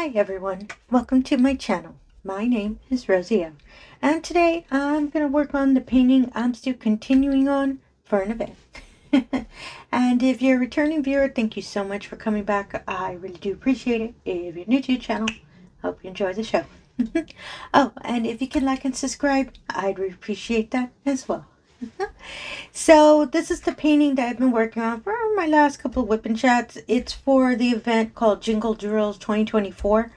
Hi everyone, welcome to my channel. My name is Rosy M. And today I'm going to work on the painting I'm still continuing on for an event. and if you're a returning viewer, thank you so much for coming back. I really do appreciate it. If you're new to the channel, hope you enjoy the show. oh, and if you can like and subscribe, I'd appreciate that as well. So this is the painting that I've been working on for my last couple of whip and chats. It's for the event called Jingle Drills 2024.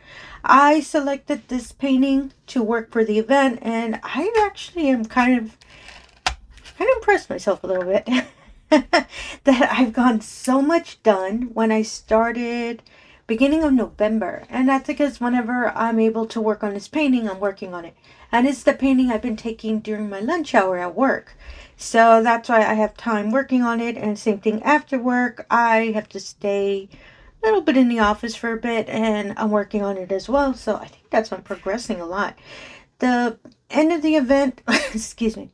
I selected this painting to work for the event and I actually am kind of kind of impressed myself a little bit that I've gotten so much done when I started beginning of November. And that's because whenever I'm able to work on this painting, I'm working on it. And it's the painting I've been taking during my lunch hour at work. So that's why I have time working on it. And same thing after work, I have to stay a little bit in the office for a bit and I'm working on it as well. So I think that's why I'm progressing a lot. The end of the event, excuse me,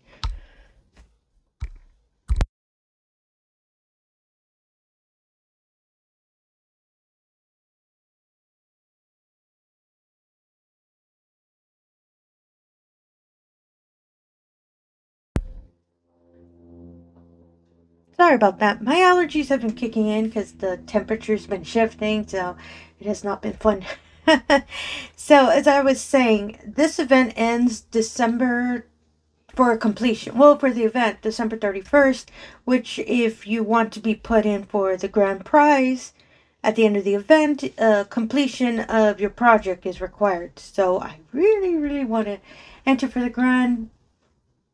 Sorry about that. My allergies have been kicking in because the temperature's been shifting, so it has not been fun. so, as I was saying, this event ends December for completion. Well, for the event, December 31st, which, if you want to be put in for the grand prize at the end of the event, uh, completion of your project is required. So, I really, really want to enter for the grand,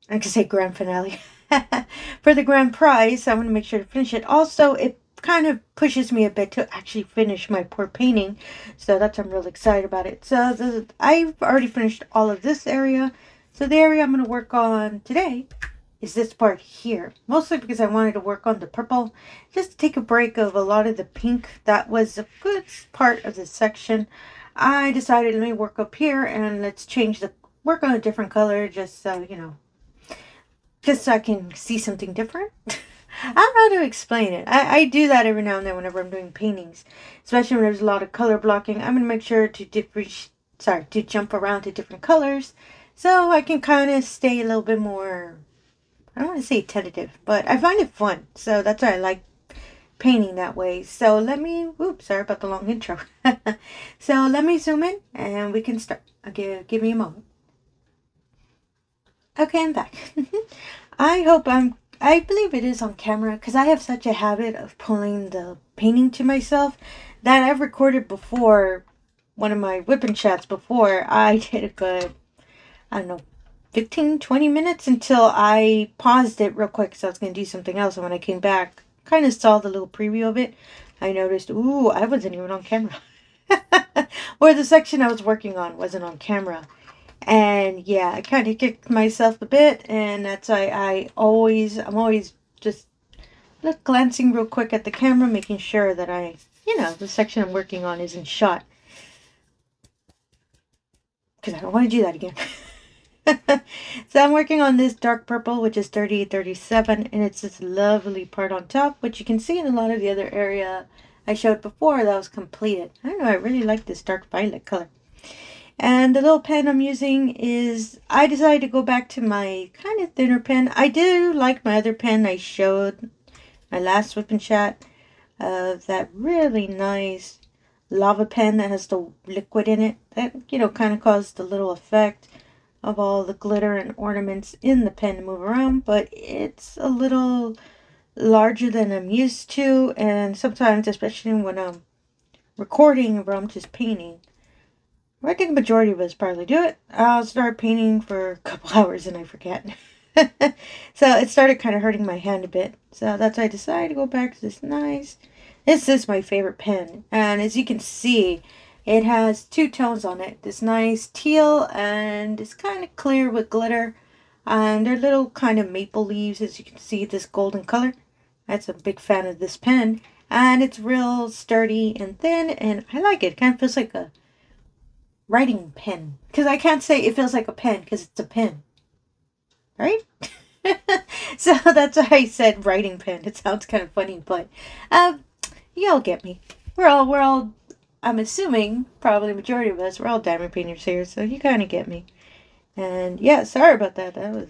I can say grand finale. for the grand prize. I want to make sure to finish it. Also, it kind of pushes me a bit to actually finish my poor painting. So that's I'm really excited about it. So I've already finished all of this area. So the area I'm going to work on today is this part here. Mostly because I wanted to work on the purple. Just to take a break of a lot of the pink. That was a good part of the section. I decided let me work up here and let's change the work on a different color just so you know so I can see something different. I don't know how to explain it. I, I do that every now and then whenever I'm doing paintings, especially when there's a lot of color blocking. I'm gonna make sure to different, sorry, to jump around to different colors, so I can kind of stay a little bit more. I don't want to say tentative, but I find it fun, so that's why I like painting that way. So let me, oops, sorry about the long intro. so let me zoom in and we can start. Give me a moment. Okay, I'm back. I hope I'm, I believe it is on camera because I have such a habit of pulling the painting to myself that I've recorded before one of my whip and chats before. I did a good, I don't know, 15, 20 minutes until I paused it real quick because I was going to do something else. And when I came back, kind of saw the little preview of it. I noticed, ooh, I wasn't even on camera. or the section I was working on wasn't on camera. And yeah, I kind of kicked myself a bit, and that's why I always, I'm always just look, glancing real quick at the camera, making sure that I, you know, the section I'm working on isn't shot. Because I don't want to do that again. so I'm working on this dark purple, which is 3837, and it's this lovely part on top, which you can see in a lot of the other area I showed before that was completed. I don't know, I really like this dark violet color. And the little pen I'm using is, I decided to go back to my kind of thinner pen. I do like my other pen I showed my last whip and chat of that really nice lava pen that has the liquid in it. That, you know, kind of caused the little effect of all the glitter and ornaments in the pen to move around. But it's a little larger than I'm used to. And sometimes, especially when I'm recording or I'm just painting, I think the majority of us probably do it. I'll start painting for a couple hours and I forget. so it started kind of hurting my hand a bit. So that's why I decided to go back to this nice. This is my favorite pen. And as you can see, it has two tones on it. This nice teal and it's kind of clear with glitter. And they're little kind of maple leaves as you can see this golden color. That's a big fan of this pen. And it's real sturdy and thin and I like it. It kind of feels like a writing pen. Because I can't say it feels like a pen because it's a pen. Right? so that's why I said writing pen. It sounds kind of funny, but um, you all get me. We're all we're all I'm assuming probably majority of us we're all diamond painters here, so you kind of get me. And yeah, sorry about that. That was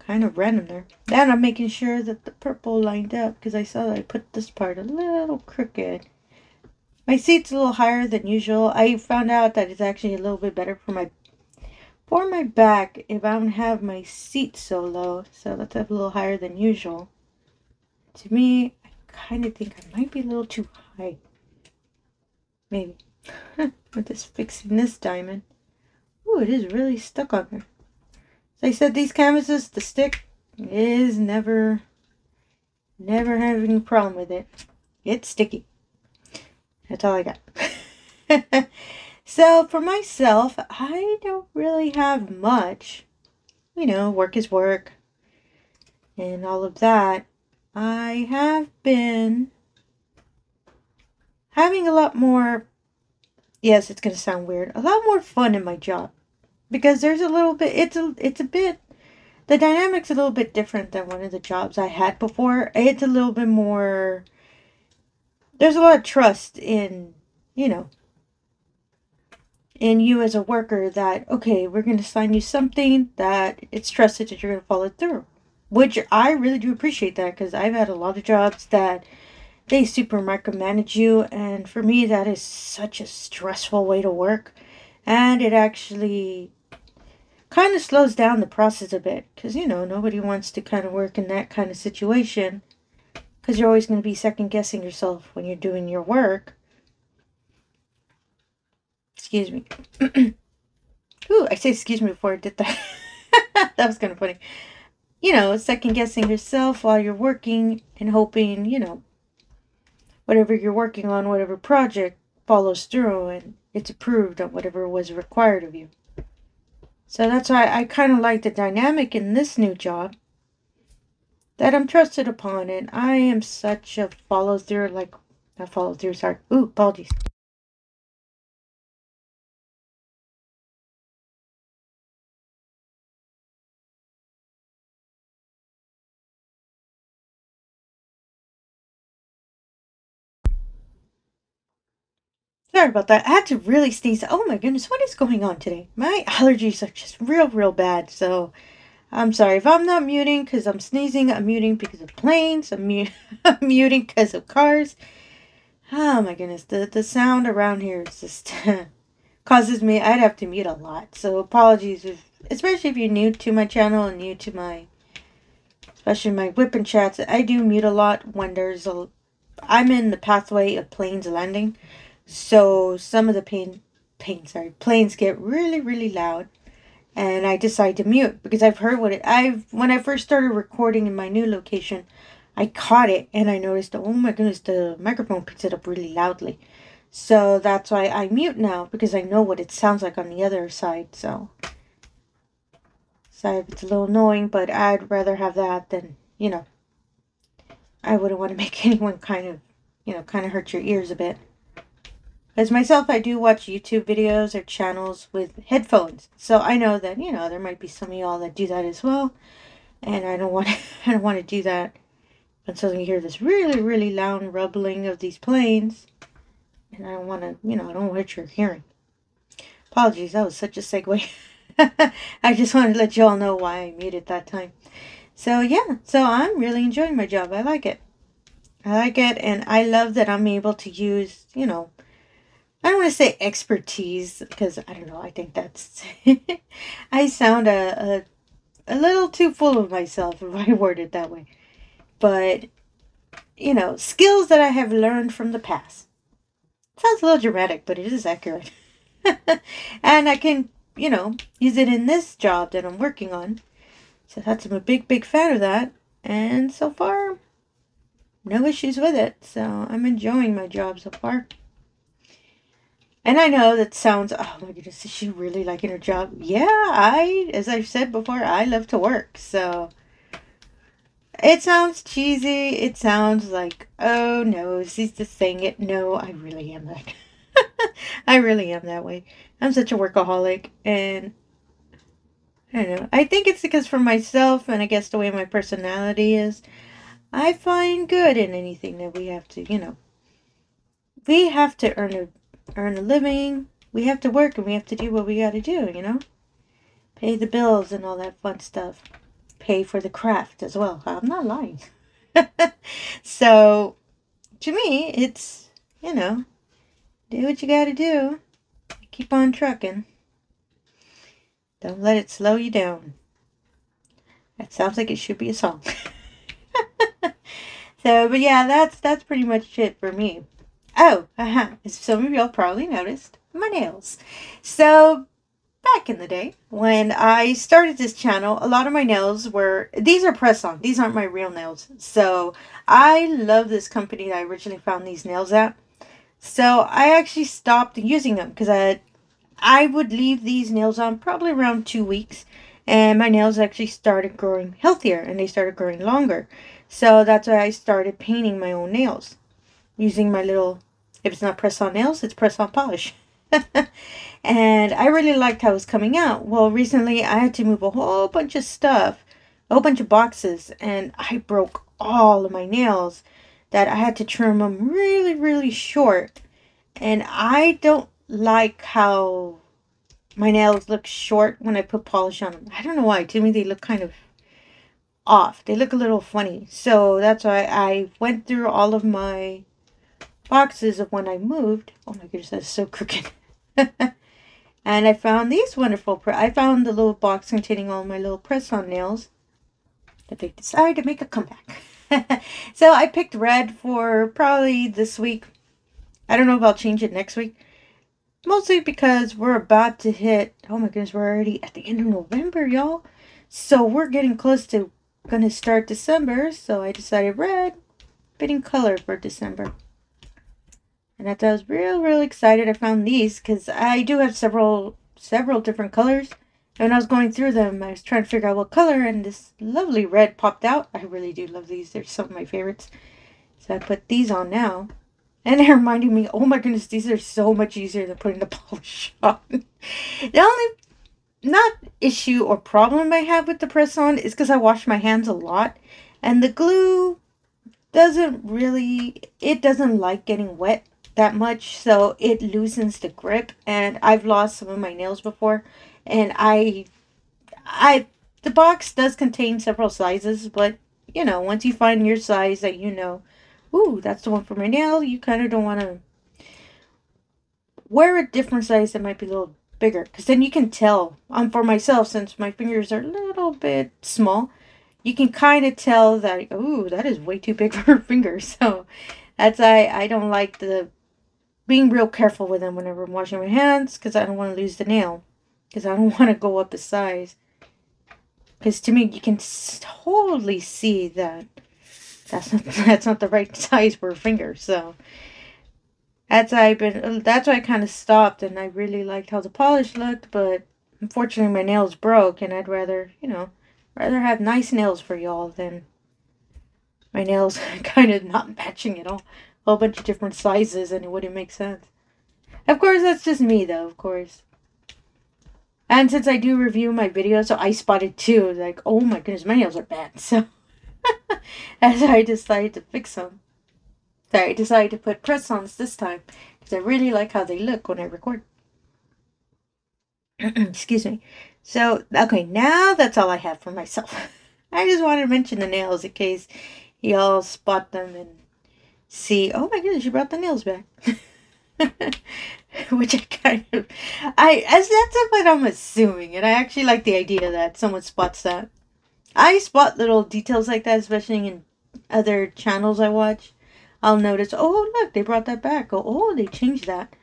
kind of random there. Then I'm making sure that the purple lined up because I saw that I put this part a little crooked. My seat's a little higher than usual. I found out that it's actually a little bit better for my for my back if I don't have my seat so low. So let's have a little higher than usual. To me, I kind of think I might be a little too high. Maybe. With just fixing this diamond. Ooh, it is really stuck on there. I said, these canvases, the stick is never, never have any problem with it. It's sticky. That's all I got. so for myself, I don't really have much. You know, work is work and all of that. I have been having a lot more, yes, it's going to sound weird, a lot more fun in my job because there's a little bit it's a it's a bit the dynamics a little bit different than one of the jobs I had before. It's a little bit more there's a lot of trust in, you know, in you as a worker that okay, we're going to sign you something that it's trusted that you're going to follow through. Which I really do appreciate that because I've had a lot of jobs that they super micromanage you and for me that is such a stressful way to work and it actually kind of slows down the process a bit because you know nobody wants to kind of work in that kind of situation because you're always going to be second guessing yourself when you're doing your work. Excuse me. Ooh, I say excuse me before I did that. That was kind of funny. You know second guessing yourself while you're working and hoping you know whatever you're working on whatever project follows through and it's approved on whatever was required of you. So that's why I kind of like the dynamic in this new job that I'm trusted upon, and I am such a follow through, like, not follow through, sorry. Ooh, apologies. Sorry about that. I had to really sneeze. Oh my goodness, what is going on today? My allergies are just real, real bad. So I'm sorry if I'm not muting because I'm sneezing. I'm muting because of planes. I'm, mu- I'm muting because of cars. Oh my goodness, the the sound around here just causes me. I'd have to mute a lot. So apologies, if, especially if you're new to my channel and new to my, especially my whip and chats. I do mute a lot when there's a. I'm in the pathway of planes landing. So some of the pain, pain, sorry, planes get really, really loud, and I decide to mute because I've heard what it. I've when I first started recording in my new location, I caught it and I noticed. Oh my goodness, the microphone picks it up really loudly. So that's why I mute now because I know what it sounds like on the other side. So sorry if it's a little annoying, but I'd rather have that than you know. I wouldn't want to make anyone kind of, you know, kind of hurt your ears a bit. As myself, I do watch YouTube videos or channels with headphones, so I know that you know there might be some of y'all that do that as well, and I don't want to, I don't want to do that until you hear this really really loud rumbling of these planes, and I don't want to, you know, I don't want your hearing. Apologies, that was such a segue. I just wanted to let you all know why I muted that time. So yeah, so I'm really enjoying my job. I like it. I like it, and I love that I'm able to use, you know, I don't want to say expertise because I don't know. I think that's I sound a, a a little too full of myself if I word it that way. But you know, skills that I have learned from the past. Sounds a little dramatic, but it is accurate. and I can, you know, use it in this job that I'm working on. So that's I'm a big, big fan of that. And so far, no issues with it. So I'm enjoying my job so far. And I know that sounds, oh my goodness, is she really liking her job? Yeah, I, as I've said before, I love to work. So it sounds cheesy. It sounds like, oh no, she's just saying it. No, I really am that. I really am that way. I'm such a workaholic. And I don't know. I think it's because for myself and I guess the way my personality is, I find good in anything that we have to, you know, we have to earn a earn a living. We have to work and we have to do what we got to do, you know? Pay the bills and all that fun stuff. Pay for the craft as well. I'm not lying. so, to me, it's, you know, do what you got to do. Keep on trucking. Don't let it slow you down. That sounds like it should be a song. so, but yeah, that's that's pretty much it for me. Oh, uh-huh. As some of y'all probably noticed, my nails. So, back in the day when I started this channel, a lot of my nails were these are press on. These aren't my real nails. So, I love this company that I originally found these nails at. So, I actually stopped using them because I I would leave these nails on probably around 2 weeks and my nails actually started growing healthier and they started growing longer. So that's why I started painting my own nails using my little, if it's not press on nails, it's press on polish. and I really liked how it was coming out. Well, recently I had to move a whole bunch of stuff, a whole bunch of boxes, and I broke all of my nails that I had to trim them really, really short. And I don't like how my nails look short when I put polish on them. I don't know why. To me, they look kind of off. They look a little funny. So that's why I went through all of my boxes of when I moved. Oh my goodness, that's so crooked. and I found these wonderful. I found the little box containing all my little press-on nails that they decided to make a comeback. so I picked red for probably this week. I don't know if I'll change it next week. Mostly because we're about to hit, oh my goodness, we're already at the end of November, y'all. So we're getting close to going to start December. So I decided red, fitting color for December. And I was real, real excited. I found these because I do have several, several different colors. And when I was going through them, I was trying to figure out what color, and this lovely red popped out. I really do love these. They're some of my favorites. So I put these on now. And it reminded me, oh my goodness, these are so much easier than putting the polish on. the only not issue or problem I have with the press on is because I wash my hands a lot. And the glue doesn't really, it doesn't like getting wet that much. So it loosens the grip. And I've lost some of my nails before. And I, I, the box does contain several sizes. But, you know, once you find your size that you know, ooh, that's the one for my nail, you kind of don't want to wear a different size that might be a little bigger. Because then you can tell, um, for myself, since my fingers are a little bit small, you can kind of tell that, ooh, that is way too big for a finger. So that's why I don't like the being real careful with them whenever I'm washing my hands because I don't want to lose the nail. Because I don't want to go up a size. Because to me, you can totally see that that's not that's not the right size for a finger. So that's why I've been. That's why I kind of stopped, and I really liked how the polish looked, but unfortunately my nails broke, and I'd rather you know rather have nice nails for y'all than my nails kind of not matching at all. A whole bunch of different sizes, and it wouldn't make sense. Of course, that's just me, though. Of course. And since I do review my videos, so I spotted too, like, oh my goodness, my nails are bad. So as I decided to fix them. So I decided to put press-ons this time because I really like how they look when I record. Excuse me. So, okay, now that's all I have for myself. I just wanted to mention the nails in case y'all spot them and see, oh my goodness, you brought the nails back. Which I kind of, I, as that's what I'm assuming, and I actually like the idea that someone spots that. I spot little details like that, especially in other channels I watch. I'll notice, oh look, they brought that back. Oh, oh, they changed that.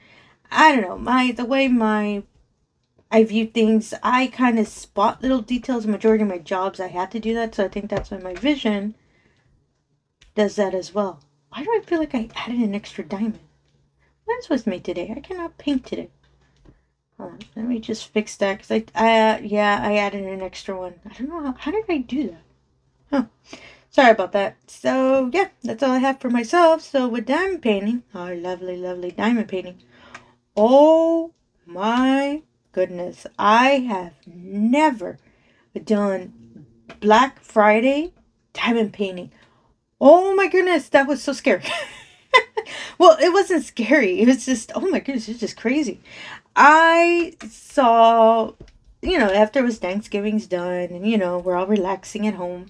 I don't know. My the way my I view things, I kind of spot little details. Majority of my jobs, I have to do that, so I think that's why my vision does that as well. Why do I feel like I added an extra diamond? What's was me today? I cannot paint today. Hold on, let me just fix that because I, I, uh, yeah, I added an extra one. I don't know how, how did I do that? Huh. Sorry about that. So, yeah, that's all I have for myself. So, with diamond painting, our lovely, lovely diamond painting. Oh my goodness. I have never done Black Friday diamond painting. Oh my goodness, that was so scary. well, it wasn't scary. It was just, oh my goodness, it's just crazy. I saw, you know, after it was Thanksgiving's done and, you know, we're all relaxing at home,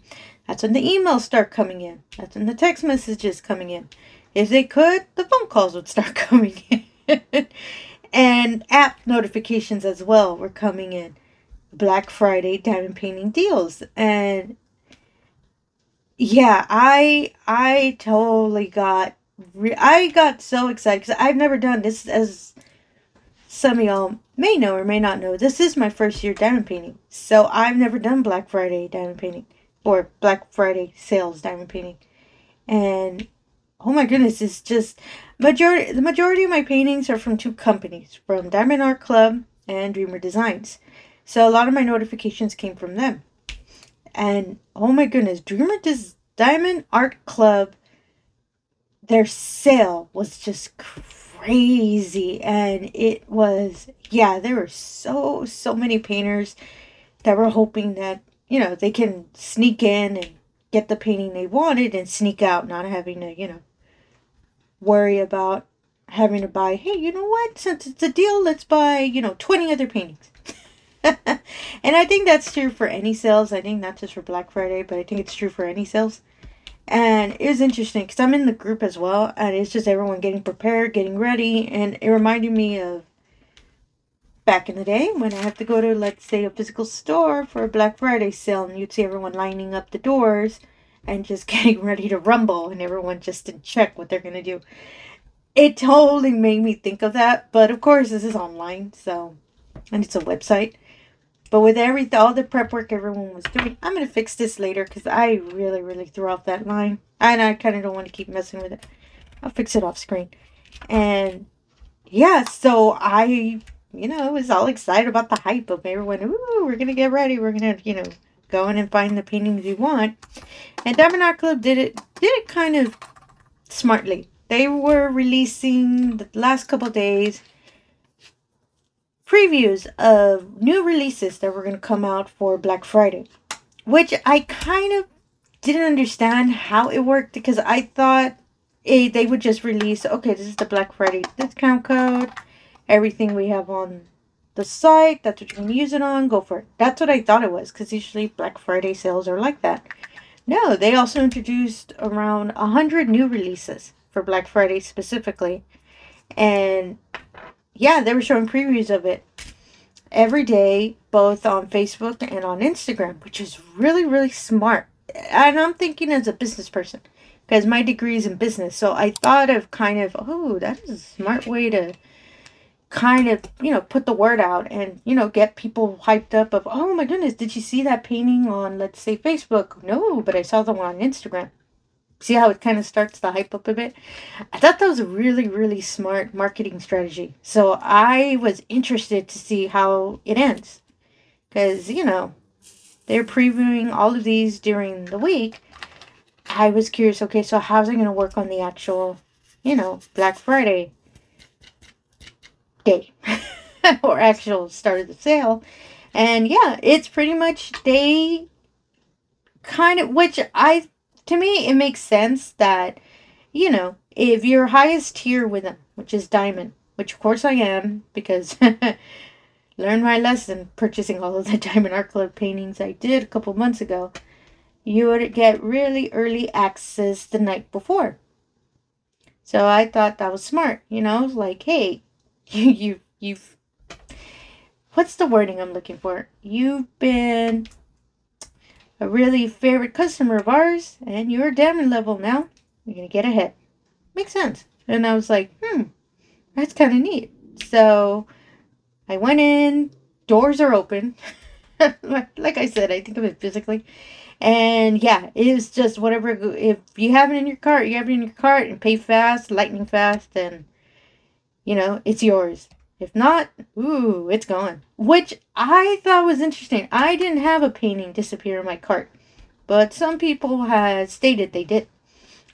that's when the emails start coming in. That's when the text messages coming in. If they could, the phone calls would start coming in. and app notifications as well were coming in. Black Friday diamond painting deals. And yeah, I I totally got re- I got so excited because I've never done this as some of y'all may know or may not know. This is my first year diamond painting, so I've never done Black Friday diamond painting or Black Friday sales diamond painting, and oh my goodness, it's just majority. The majority of my paintings are from two companies, from Diamond Art Club and Dreamer Designs. So a lot of my notifications came from them. And oh my goodness, Dreamer Des- Diamond Art Club, their sale was just crazy. And it was, yeah, there were so, so many painters that were hoping that, you know, they can sneak in and get the painting they wanted and sneak out, not having to, you know, worry about having to buy, hey, you know what? Since it's a deal, let's buy, you know, 20 other paintings. and I think that's true for any sales. I think not just for Black Friday, but I think it's true for any sales. And it was interesting because I'm in the group as well, and it's just everyone getting prepared, getting ready, and it reminded me of back in the day when I have to go to, let's say, a physical store for a Black Friday sale, and you'd see everyone lining up the doors and just getting ready to rumble, and everyone just to check what they're gonna do. It totally made me think of that, but of course, this is online, so and it's a website. But with every all the prep work everyone was doing, I'm gonna fix this later because I really, really threw off that line, and I kind of don't want to keep messing with it. I'll fix it off screen, and yeah, so I, you know, was all excited about the hype of everyone. Ooh, we're gonna get ready. We're gonna, you know, go in and find the paintings we want. And Diamond Art Club did it did it kind of smartly. They were releasing the last couple days previews of new releases that were going to come out for Black Friday, which I kind of didn't understand how it worked because I thought it, they would just release, okay, this is the Black Friday discount code, everything we have on the site, that's what going to use it on, go for it. That's what I thought it was because usually Black Friday sales are like that. No, they also introduced around 100 new releases for Black Friday specifically. And yeah, they were showing previews of it every day, both on Facebook and on Instagram, which is really, really smart. And I'm thinking as a business person, because my degree is in business. So I thought of kind of, oh, that is a smart way to kind of, you know, put the word out and, you know, get people hyped up of, oh my goodness, did you see that painting on, let's say, Facebook? No, but I saw the one on Instagram. See how it kind of starts to hype up a bit? I thought that was a really, really smart marketing strategy. So I was interested to see how it ends. Because, you know, they're previewing all of these during the week. I was curious, okay, so how's it going to work on the actual, you know, Black Friday day or actual start of the sale? And yeah, it's pretty much day kind of, which I to me, it makes sense that, you know, if you're highest tier with them, which is diamond, which of course I am because learn my lesson purchasing all of the Diamond Art Club paintings I did a couple months ago, you would get really early access the night before. So I thought that was smart, you know, like, hey, you, you, you've, what's the wording I'm looking for? You've been a really favorite customer of ours, and you're diamond level now. You're gonna get ahead. Makes sense. And I was like, hmm, that's kind of neat. So I went in, doors are open. like I said, I think of it physically. And yeah, it is just whatever. If you have it in your cart, you have it in your cart and pay fast, lightning fast, and you know, it's yours. If not, ooh, it's gone. Which I thought was interesting. I didn't have a painting disappear in my cart, but some people had stated they did.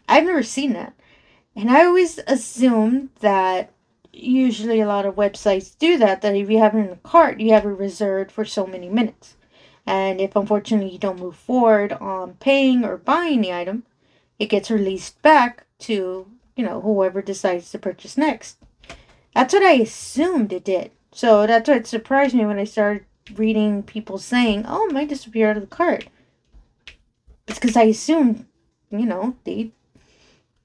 I've never seen that. And I always assumed that usually a lot of websites do that, that if you have it in the cart, you have it reserved for so many minutes. And if unfortunately you don't move forward on paying or buying the item, it gets released back to you know, whoever decides to purchase next. That's what I assumed it did. So that's what surprised me when I started reading people saying, oh, it might disappear out of the cart. It's because I assumed, you know, they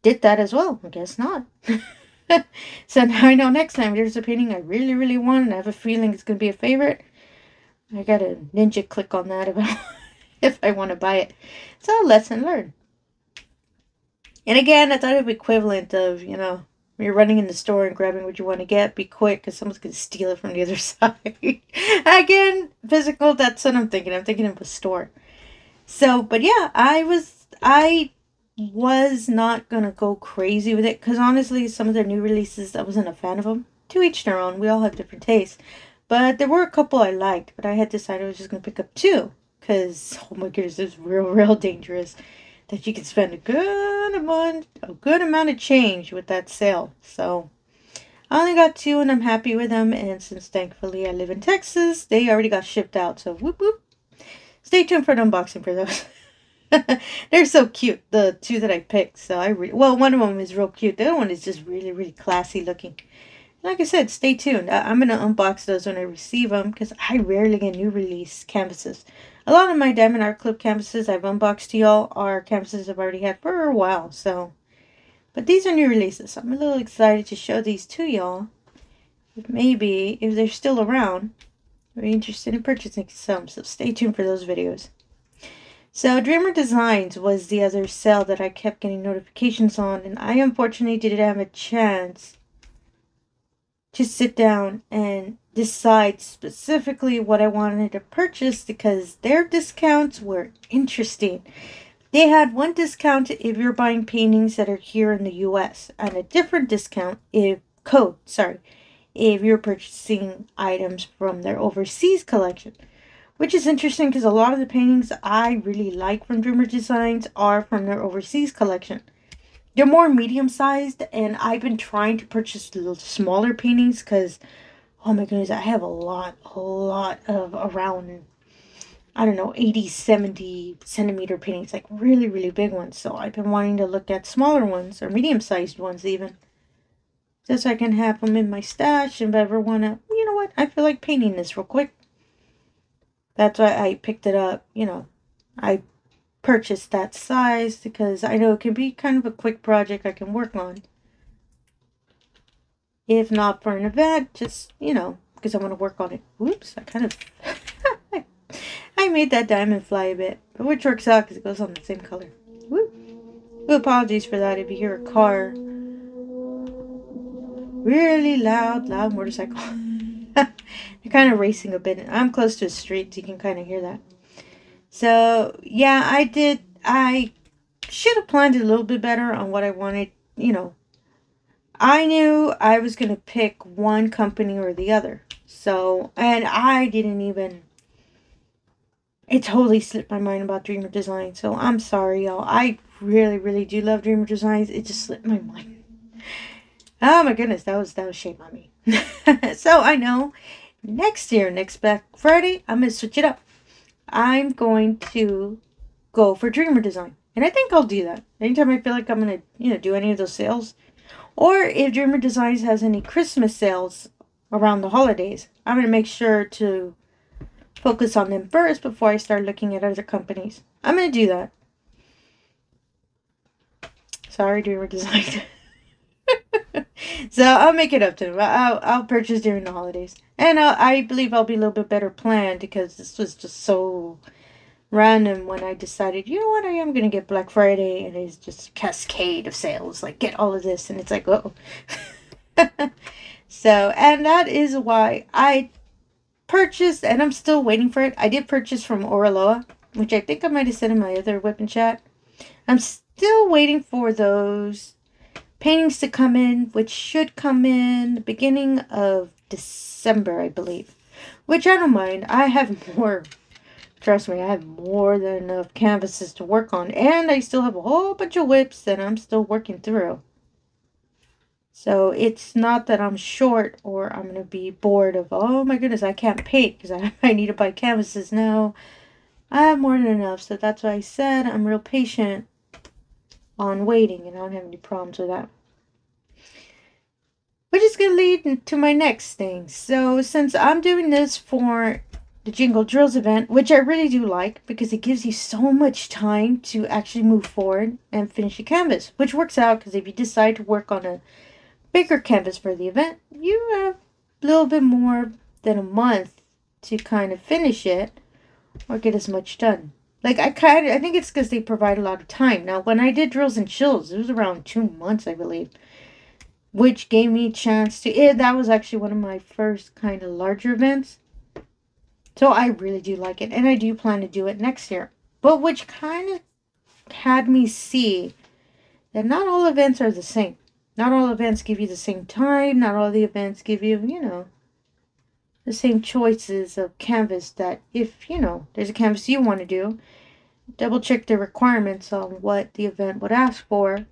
did that as well. I guess not. so now I know next time there's a painting I really, really want and I have a feeling it's going to be a favorite. I got a ninja click on that about if I want to buy it. So lesson learned. And again, I thought it would be equivalent of, you know, when you're running in the store and grabbing what you want to get, be quick because someone's going to steal it from the other side. again, physical, that's what I'm thinking. I'm thinking of a store. So, but yeah, I was, I was not going to go crazy with it because honestly, some of their new releases, I wasn't a fan of them. To each their own. We all have different tastes. But there were a couple I liked, but I had decided I was just going to pick up two because, oh my goodness, it's real, real dangerous that you can spend a good amount a good amount of change with that sale. So I only got two and I'm happy with them. And since thankfully I live in Texas, they already got shipped out. So whoop whoop. Stay tuned for an unboxing for those. They're so cute, the two that I picked. So I re- well, one of them is real cute. The other one is just really, really classy looking. Like I said, stay tuned. I- I'm gonna unbox those when I receive them because I rarely get new release canvases. A lot of my Diamond Art Club canvases I've unboxed to y'all are canvases I've already had for a while, so. But these are new releases. I'm a little excited to show these to y'all. Maybe, if they're still around, are interested in purchasing some, so stay tuned for those videos. So Dreamer Designs was the other sale that I kept getting notifications on, and I unfortunately didn't have a chance to sit down and decide specifically what I wanted to purchase because their discounts were interesting. They had one discount if you're buying paintings that are here in the US and a different discount if code, sorry, if you're purchasing items from their overseas collection. Which is interesting because a lot of the paintings I really like from Dreamer Designs are from their overseas collection. They're more medium sized and I've been trying to purchase little smaller paintings because oh my goodness, I have a lot, a lot of around, I don't know, 80, 70 centimeter paintings, like really, really big ones. So I've been wanting to look at smaller ones or medium sized ones even. Just so I can have them in my stash and if I ever want to, you know what, I feel like painting this real quick. That's why I picked it up, you know, I purchased that size because I know it can be kind of a quick project I can work on. If not for an event, just, you know, because I want to work on it. Whoops, I kind of... I made that diamond fly a bit, but which works out because it goes on the same color. Whoop. Well, apologies for that if you hear a car. Really loud, loud motorcycle. They're kind of racing a bit. I'm close to a street, so you can kind of hear that. So, yeah, I did. I should have planned it a little bit better on what I wanted, you know, I knew I was going to pick one company or the other. So, and I didn't even. It totally slipped my mind about Dreamer Design. So I'm sorry, y'all. I really, really do love Dreamer Designs. It just slipped my mind. Oh my goodness, that was that was shame on me. so I know next year, next Black Friday, I'm gonna switch it up. I'm going to go for Dreamer Design, and I think I'll do that. Anytime I feel like I'm gonna, you know, do any of those sales, or if Dreamer Designs has any Christmas sales around the holidays, I'm going to make sure to focus on them first before I start looking at other companies. I'm going to do that. Sorry, Dreamer Designs. so I'll make it up to them. I'll, I'll purchase during the holidays. And I'll, I believe I'll be a little bit better planned because this was just so random when I decided, you know what, I am going to get Black Friday, and it's just cascade of sales. Like, get all of this, and it's like, oh. so, and that is why I purchased, and I'm still waiting for it. I did purchase from Oraloa, which I think I might have said in my other whip and chat. I'm still waiting for those paintings to come in, which should come in the beginning of December, I believe. Which I don't mind. I have more Trust me, I have more than enough canvases to work on, and I still have a whole bunch of whips that I'm still working through. So it's not that I'm short or I'm going to be bored of, oh my goodness, I can't paint because I, I need to buy canvases. No, I have more than enough. So that's why I said I'm real patient on waiting and I don't have any problems with that. which is going to lead to my next thing. So, since I'm doing this for the Jingle Drills event, which I really do like because it gives you so much time to actually move forward and finish a canvas, which works out because if you decide to work on a bigger canvas for the event, you have a little bit more than a month to kind of finish it or get as much done. Like I kind of, I think it's because they provide a lot of time. Now, when I did drills and chills, it was around two months, I believe, which gave me a chance to. It, that was actually one of my first kind of larger events so I really do like it, and I do plan to do it next year. But which kind of had me see that not all events are the same. Not all events give you the same time. Not all the events give you, you know, the same choices of canvas that if, you know, there's a canvas you want to do, double check the requirements on what the event would ask for,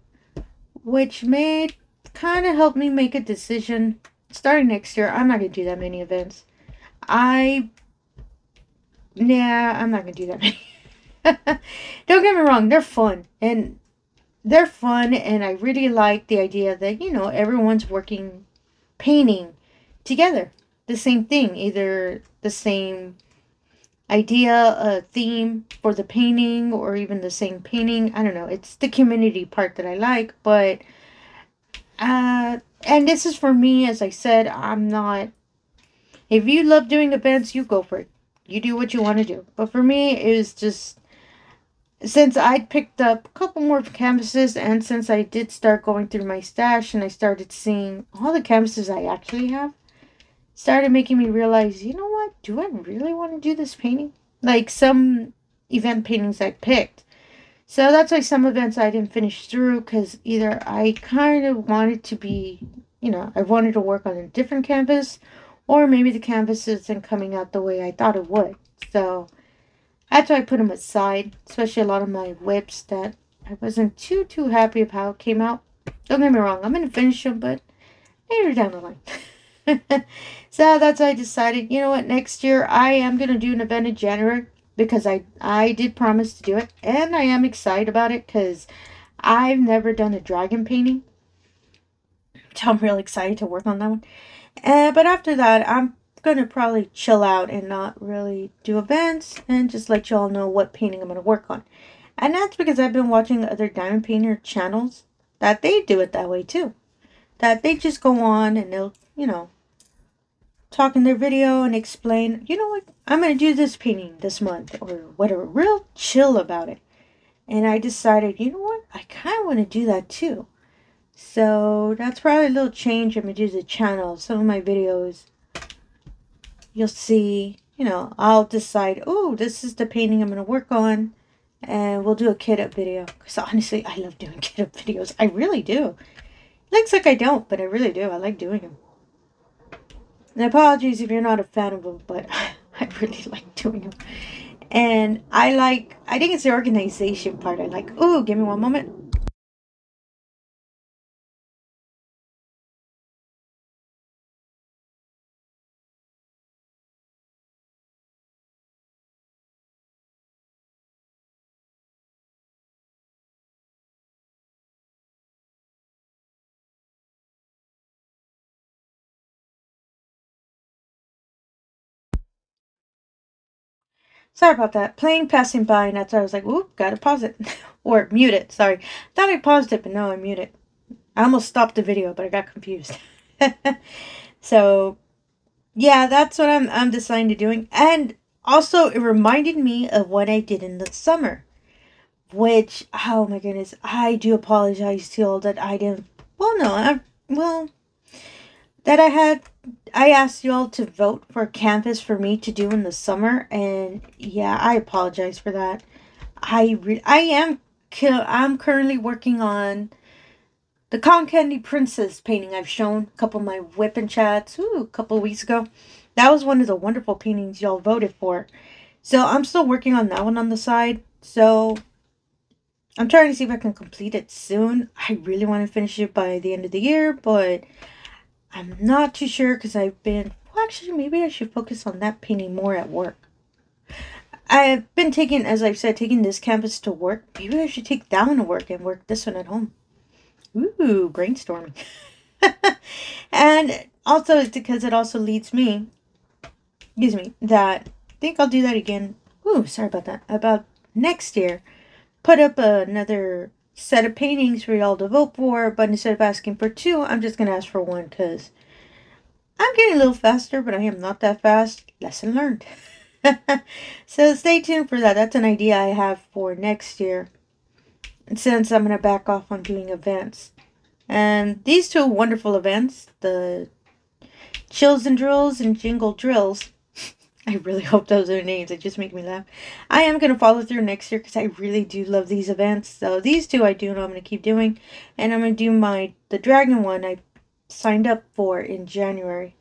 which may kind of help me make a decision. Starting next year, I'm not going to do that many events. I nah, I'm not gonna do that. many. Don't get me wrong, they're fun and they're fun, and I really like the idea that you know everyone's working, painting together, the same thing, either the same idea, a theme for the painting, or even the same painting. I don't know. It's the community part that I like, but uh, and this is for me, as I said, I'm not. If you love doing events, you go for it you do what you want to do. But for me, it was just since I'd picked up a couple more canvases and since I did start going through my stash and I started seeing all the canvases I actually have, started making me realize, you know what? Do I really want to do this painting? Like some event paintings I picked. So that's why some events I didn't finish through because either I kind of wanted to be, you know, I wanted to work on a different canvas or maybe the canvas isn't coming out the way I thought it would. So that's why I put them aside, especially a lot of my whips that I wasn't too, too happy of how it came out. Don't get me wrong, I'm going to finish them, but later down the line. so that's why I decided, you know what, next year I am going to do an event in January because I, I did promise to do it. And I am excited about it because I've never done a dragon painting. So I'm really excited to work on that one. Uh, but after that, I'm gonna probably chill out and not really do events and just let y'all know what painting I'm gonna work on. And that's because I've been watching other diamond painter channels that they do it that way too. That they just go on and they'll, you know, talk in their video and explain, you know what, I'm gonna do this painting this month or whatever. Real chill about it. And I decided, you know what, I kind of want to do that too. So that's probably a little change I'm going to do the channel. Some of my videos, you'll see, you know, I'll decide, oh, this is the painting I'm going to work on. And we'll do a kit up video. Because honestly, I love doing kit up videos. I really do. It looks like I don't, but I really do. I like doing them. And apologies if you're not a fan of them, but I really like doing them. And I like, I think it's the organization part. I like, oh, give me one moment. Sorry about that. Plane passing by, and that's why I was like, "Oop, gotta pause it or mute it." Sorry, thought I paused it, but no, I mute it. I almost stopped the video, but I got confused. so, yeah, that's what I'm I'm deciding to doing, and also it reminded me of what I did in the summer, which oh my goodness, I do apologize to all that I didn't. Well, no, I well that I had I asked y'all to vote for canvas for me to do in the summer, and yeah, I apologize for that. I re- I am I'm currently working on the Cotton Candy Princess painting I've shown a couple of my and chats ooh, a couple weeks ago. That was one of the wonderful paintings y'all voted for. So I'm still working on that one on the side. So I'm trying to see if I can complete it soon. I really want to finish it by the end of the year, but I'm not too sure because I've been, well, actually, maybe I should focus on that painting more at work. I've been taking, as I've said, taking this canvas to work. Maybe I should take that one to work and work this one at home. Ooh, brainstorming. and also it's because it also leads me, excuse me, that I think I'll do that again. Ooh, sorry about that. About next year, put up another set of paintings for y'all to vote for, but instead of asking for two, I'm just going to ask for one because I'm getting a little faster, but I am not that fast. Lesson learned. so stay tuned for that. That's an idea I have for next year. Since I'm going to back off on doing events. And these two wonderful events, the Chills and Drills and Jingle Drills, I really hope those are names. They just make me laugh. I am going to follow through next year because I really do love these events. So these two I do know I'm going to keep doing. And I'm going to do my, the dragon one I signed up for in January.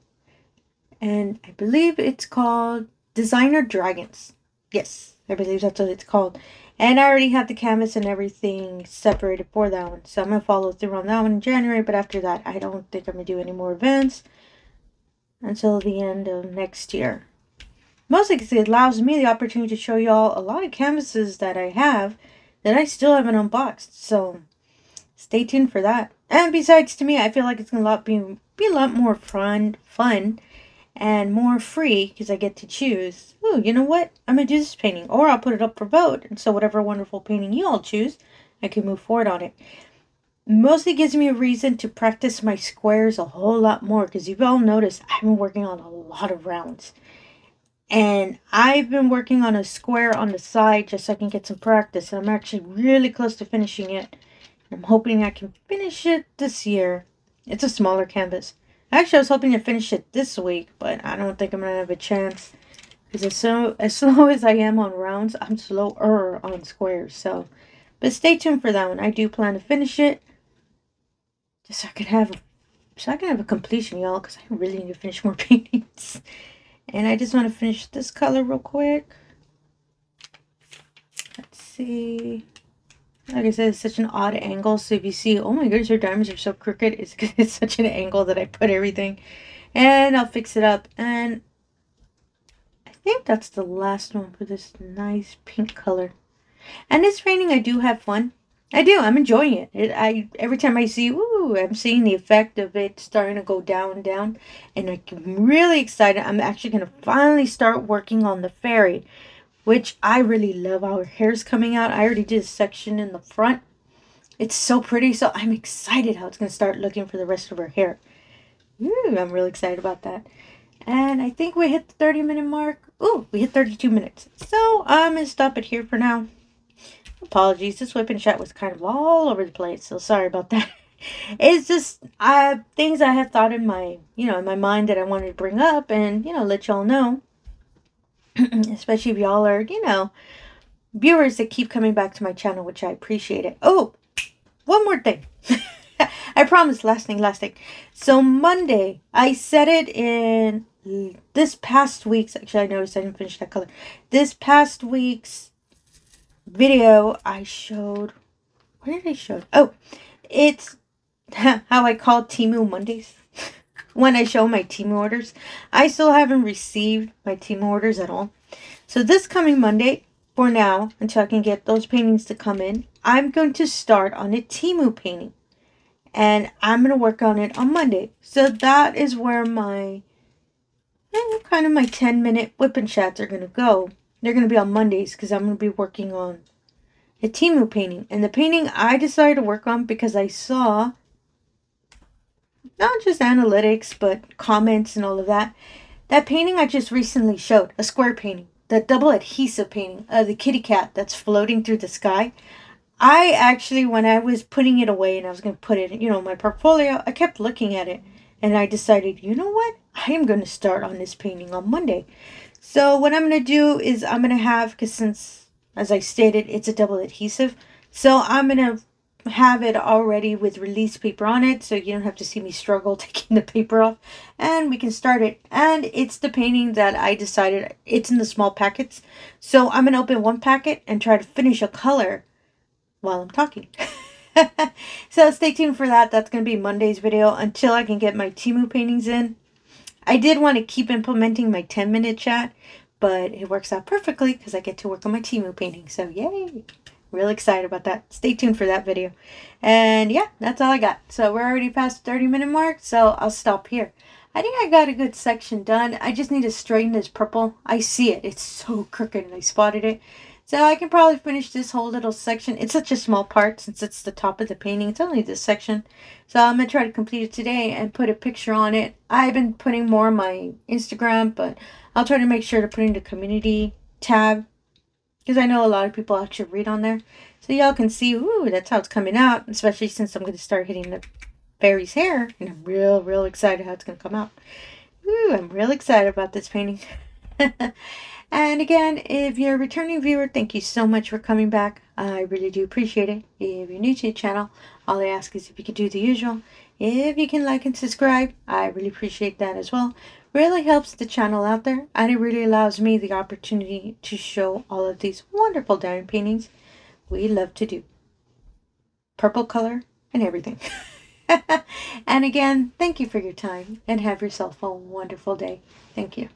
And I believe it's called Designer Dragons. Yes, I believe that's what it's called. And I already have the canvas and everything separated for that one. So I'm going to follow through on that one in January. But after that, I don't think I'm going to do any more events until the end of next year. Mostly because it allows me the opportunity to show y'all a lot of canvases that I have that I still haven't unboxed. So stay tuned for that. And besides, to me, I feel like it's to be, be a lot more fun, fun and more free because I get to choose. Oh, you know what? I'm to do this painting. Or I'll put it up for vote. And so whatever wonderful painting you all choose, I can move forward on it. Mostly gives me a reason to practice my squares a whole lot more because you've all noticed I've been working on a lot of rounds. And I've been working on a square on the side just so I can get some practice. And I'm actually really close to finishing it. I'm hoping I can finish it this year. It's a smaller canvas. Actually, I was hoping to finish it this week, but I don't think I'm going to have a chance. Because as, so, as slow as I am on rounds, I'm slower on squares. So, But stay tuned for that one. I do plan to finish it. Just so I can have, so I can have a completion, y'all. Because I really need to finish more paintings. And I just want to finish this color real quick. Let's see. Like I said, it's such an odd angle. So if you see, oh my goodness, your diamonds are so crooked. It's, because it's such an angle that I put everything. And I'll fix it up. And I think that's the last one for this nice pink color. And it's raining. I do have fun. I do. I'm enjoying it. it. I every time I see, ooh, I'm seeing the effect of it starting to go down, down, and I'm really excited. I'm actually gonna finally start working on the fairy which I really love her hair's coming out. I already did a section in the front. It's so pretty, so I'm excited how it's going to start looking for the rest of her hair. Ooh, I'm really excited about that. And I think we hit the 30 minute mark. Ooh, we hit 32 minutes. So I'm to stop it here for now. Apologies, this whip and chat was kind of all over the place, so sorry about that. It's just I things I have thought in my you know in my mind that I wanted to bring up and you know let y'all know. especially if y'all are, you know, viewers that keep coming back to my channel, which I appreciate it. Oh, one more thing. I promise, last thing, last thing. So Monday, I said it in this past week's, actually I noticed I didn't finish that color. This past week's video, I showed, what did I show? Oh, it's how I call Temu Mondays when I show my Temu orders. I still haven't received my Temu orders at all. So this coming Monday, for now, until I can get those paintings to come in, I'm going to start on a Temu painting. And I'm going to work on it on Monday. So that is where my, eh, kind of my 10 minute whip and chats are going to go. They're going to be on Mondays because I'm going to be working on a Temu painting. And the painting I decided to work on because I saw not just analytics, but comments and all of that. That painting I just recently showed, a square painting, the double adhesive painting of the kitty cat that's floating through the sky. I actually, when I was putting it away and I was going to put it, you know, my portfolio, I kept looking at it and I decided, you know what? I am going to start on this painting on Monday. So what I'm going to do is I'm going to have, because since, as I stated, it's a double adhesive, so I'm going to have it already with release paper on it so you don't have to see me struggle taking the paper off and we can start it. And it's the painting that I decided it's in the small packets so I'm gonna open one packet and try to finish a color while I'm talking. So stay tuned for that. That's gonna be Monday's video until I can get my Temu paintings in I did want to keep implementing my 10 minute chat but it works out perfectly because I get to work on my Temu painting so yay Really excited about that. Stay tuned for that video. And yeah, that's all I got. So we're already past the 30 minute mark, so I'll stop here. I think I got a good section done. I just need to straighten this purple. I see it. It's so crooked and I spotted it. So I can probably finish this whole little section. It's such a small part since it's the top of the painting. It's only this section. So I'm going to try to complete it today and put a picture on it. I've been putting more on my Instagram, but I'll try to make sure to put in the community tab. Because I know a lot of people actually read on there. So y'all can see, ooh, that's how it's coming out. Especially since I'm going to start hitting the fairy's hair. And I'm real, real excited how it's going to come out. Ooh, I'm real excited about this painting. And again, if you're a returning viewer, thank you so much for coming back. I really do appreciate it. If you're new to the channel, all I ask is if you could do the usual. If you can like and subscribe, I really appreciate that as well. Really helps the channel out there and it really allows me the opportunity to show all of these wonderful diamond paintings we love to do. Purple color and everything. and again, thank you for your time and have yourself a wonderful day. Thank you.